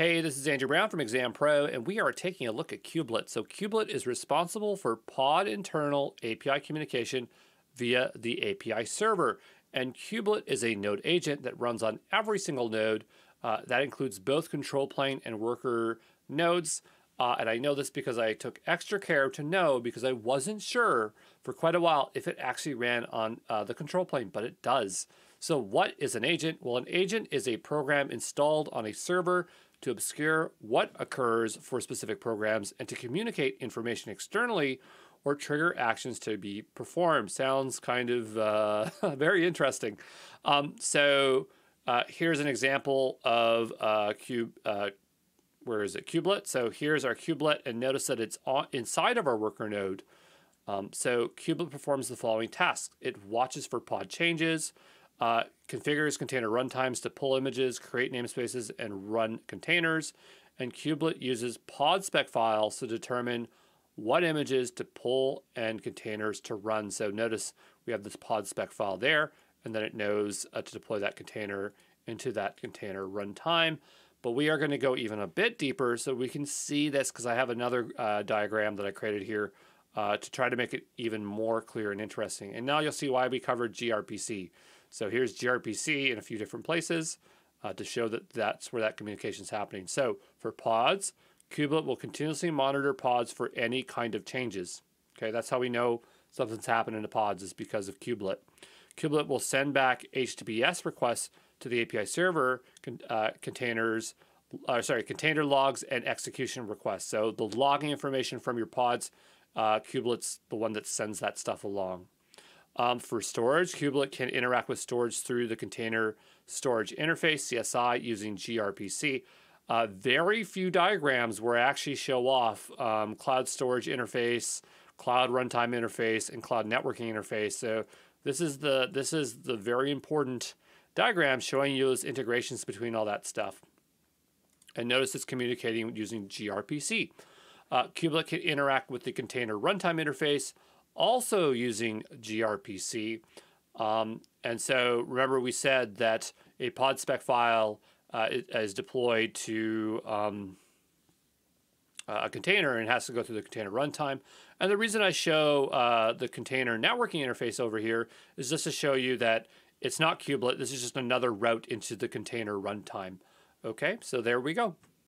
Hey, this is Andrew Brown from ExamPro, and we are taking a look at Kubelet. So Kubelet is responsible for pod internal API communication via the API server. And Kubelet is a node agent that runs on every single node. Uh, that includes both control plane and worker nodes. Uh, and I know this because I took extra care to know because I wasn't sure for quite a while if it actually ran on uh, the control plane, but it does. So, what is an agent? Well, an agent is a program installed on a server to obscure what occurs for specific programs and to communicate information externally or trigger actions to be performed. Sounds kind of uh, very interesting. Um, so uh, here's an example of uh, cube. Uh, where is it? Kubelet. So here's our kubelet, and notice that it's on, inside of our worker node. Um, so kubelet performs the following tasks. It watches for pod changes, uh, configures container runtimes to pull images, create namespaces, and run containers. And Kubelet uses pod spec files to determine what images to pull and containers to run. So notice we have this pod spec file there, and then it knows uh, to deploy that container into that container runtime. But we are going to go even a bit deeper so we can see this because I have another uh, diagram that I created here uh, to try to make it even more clear and interesting. And now you'll see why we covered gRPC. So here's gRPC in a few different places uh, to show that that's where that communication is happening. So for pods, Kubelet will continuously monitor pods for any kind of changes. Okay, that's how we know something's happening to pods is because of Kubelet. Kubelet will send back HTTPS requests to the API server uh, containers, uh, sorry, container logs and execution requests. So the logging information from your pods, uh, Kubelet's the one that sends that stuff along. Um, for storage, Kubelet can interact with storage through the container storage interface, CSI, using gRPC. Uh, very few diagrams where I actually show off um, cloud storage interface, cloud runtime interface, and cloud networking interface. So this is the this is the very important diagram showing you those integrations between all that stuff. And notice it's communicating using gRPC. Uh, Kubelet can interact with the container runtime interface, also using gRPC. Um, and so remember we said that a pod spec file uh, is deployed to um, a container and has to go through the container runtime. And the reason I show uh, the container networking interface over here is just to show you that it's not kubelet. This is just another route into the container runtime. Okay, so there we go.